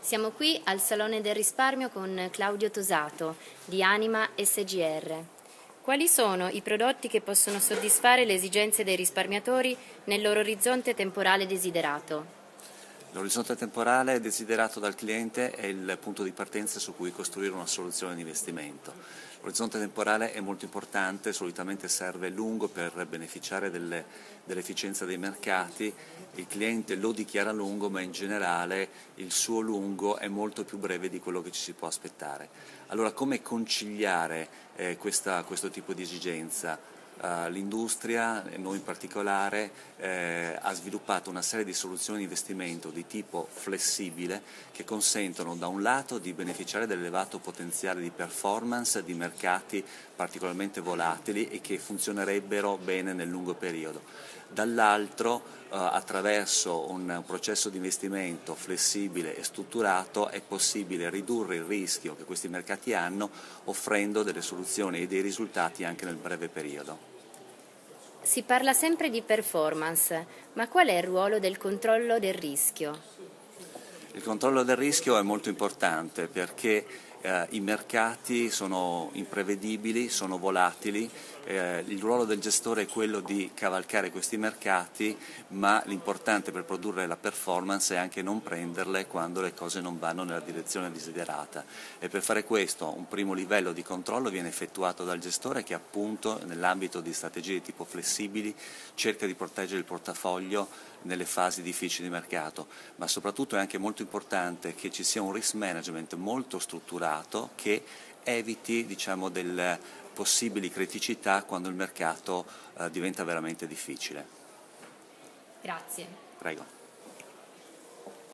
Siamo qui al Salone del Risparmio con Claudio Tosato di Anima SGR. Quali sono i prodotti che possono soddisfare le esigenze dei risparmiatori nel loro orizzonte temporale desiderato? L'orizzonte temporale desiderato dal cliente è il punto di partenza su cui costruire una soluzione di investimento. L'orizzonte temporale è molto importante, solitamente serve lungo per beneficiare delle, dell'efficienza dei mercati, il cliente lo dichiara lungo ma in generale il suo lungo è molto più breve di quello che ci si può aspettare. Allora come conciliare eh, questa, questo tipo di esigenza? Uh, l'industria, noi in particolare, eh, ha sviluppato una serie di soluzioni di investimento di tipo flessibile che consentono da un lato di beneficiare dell'elevato potenziale di performance di mercati particolarmente volatili e che funzionerebbero bene nel lungo periodo, dall'altro eh, attraverso un processo di investimento flessibile e strutturato è possibile ridurre il rischio che questi mercati hanno offrendo delle soluzioni e dei risultati anche nel breve periodo. Si parla sempre di performance, ma qual è il ruolo del controllo del rischio? Il controllo del rischio è molto importante perché eh, i mercati sono imprevedibili, sono volatili, eh, il ruolo del gestore è quello di cavalcare questi mercati, ma l'importante per produrre la performance è anche non prenderle quando le cose non vanno nella direzione desiderata. E per fare questo un primo livello di controllo viene effettuato dal gestore che appunto nell'ambito di strategie di tipo flessibili cerca di proteggere il portafoglio nelle fasi difficili di mercato, ma soprattutto è anche molto importante che ci sia un risk management molto strutturato che eviti diciamo, delle possibili criticità quando il mercato eh, diventa veramente difficile. Grazie. Prego.